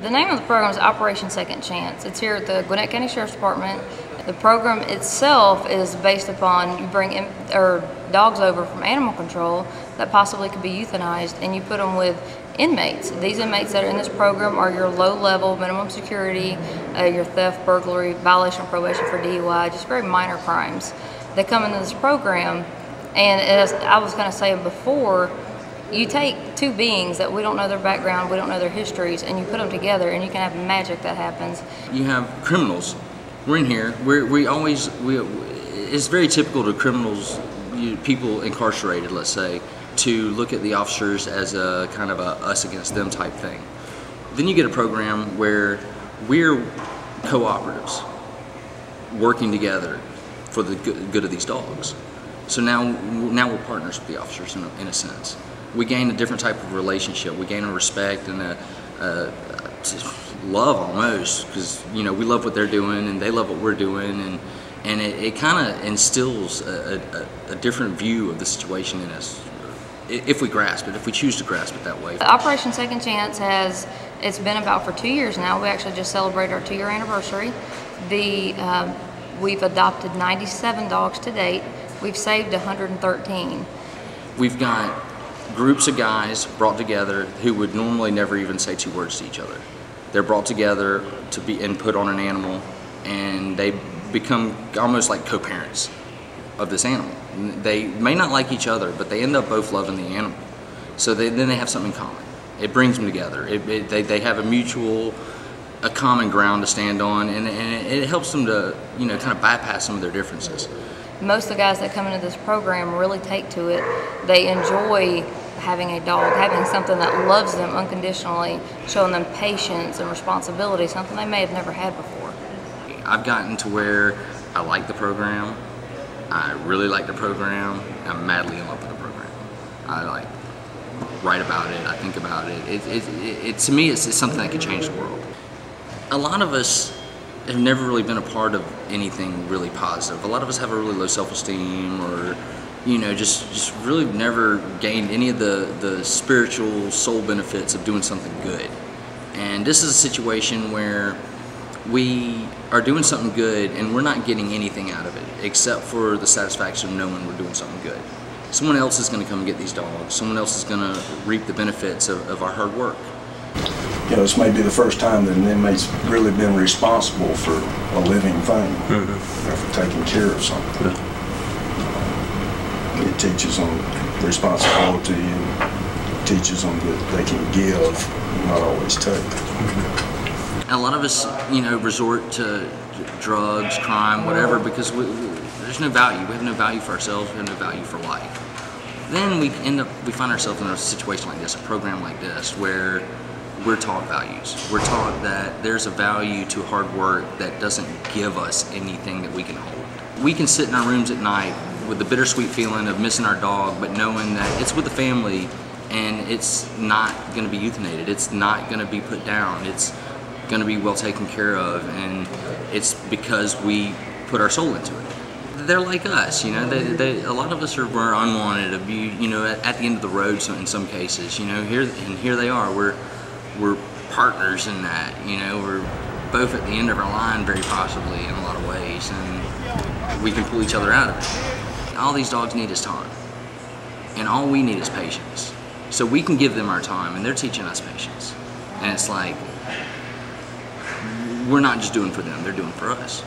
The name of the program is Operation Second Chance. It's here at the Gwinnett County Sheriff's Department. The program itself is based upon you bring in, or dogs over from animal control that possibly could be euthanized, and you put them with inmates. These inmates that are in this program are your low-level minimum security, uh, your theft, burglary, violation of probation for DUI, just very minor crimes. They come into this program, and as I was going to say before, you take two beings that we don't know their background, we don't know their histories, and you put them together, and you can have magic that happens. You have criminals. We're in here. We're, we always we. It's very typical to criminals, people incarcerated, let's say, to look at the officers as a kind of a us against them type thing. Then you get a program where we're cooperatives, working together for the good of these dogs. So now, now we're partners with the officers in a, in a sense we gain a different type of relationship. We gain a respect and a, a love almost because you know we love what they're doing and they love what we're doing and and it, it kind of instills a, a, a, different view of the situation in us if we grasp it, if we choose to grasp it that way. Operation Second Chance has it's been about for two years now. We actually just celebrated our two-year anniversary. The um, we've adopted 97 dogs to date. We've saved 113. We've got groups of guys brought together who would normally never even say two words to each other. They're brought together to be and put on an animal, and they become almost like co-parents of this animal. They may not like each other, but they end up both loving the animal. So they, then they have something in common. It brings them together. It, it, they, they have a mutual, a common ground to stand on, and, and it helps them to, you know, kind of bypass some of their differences. Most of the guys that come into this program really take to it. They enjoy having a dog, having something that loves them unconditionally, showing them patience and responsibility, something they may have never had before. I've gotten to where I like the program. I really like the program. I'm madly in love with the program. I like write about it. I think about it. It, it, it, it to me, it's, it's something that could change the world. A lot of us have never really been a part of anything really positive. A lot of us have a really low self-esteem or you know, just just really never gained any of the the spiritual soul benefits of doing something good. And this is a situation where we are doing something good and we're not getting anything out of it except for the satisfaction of knowing we're doing something good. Someone else is going to come and get these dogs. Someone else is going to reap the benefits of, of our hard work. You know, this may be the first time that an inmate's really been responsible for a living thing, mm -hmm. for taking care of something. Yeah it teaches them responsibility and teaches them that they can give, not always take. A lot of us, you know, resort to drugs, crime, whatever, because we, there's no value. We have no value for ourselves. We have no value for life. Then we end up, we find ourselves in a situation like this, a program like this, where we're taught values. We're taught that there's a value to hard work that doesn't give us anything that we can hold. We can sit in our rooms at night with the bittersweet feeling of missing our dog, but knowing that it's with the family and it's not going to be euthanated. It's not going to be put down. It's going to be well taken care of, and it's because we put our soul into it. They're like us, you know. They, they, a lot of us are we're unwanted, abused, you know, at, at the end of the road. in some cases, you know, here and here they are. We're we're partners in that, you know. We're both at the end of our line, very possibly in a lot of ways, and we can pull each other out of it all these dogs need is time. And all we need is patience. So we can give them our time, and they're teaching us patience. And it's like, we're not just doing for them, they're doing for us.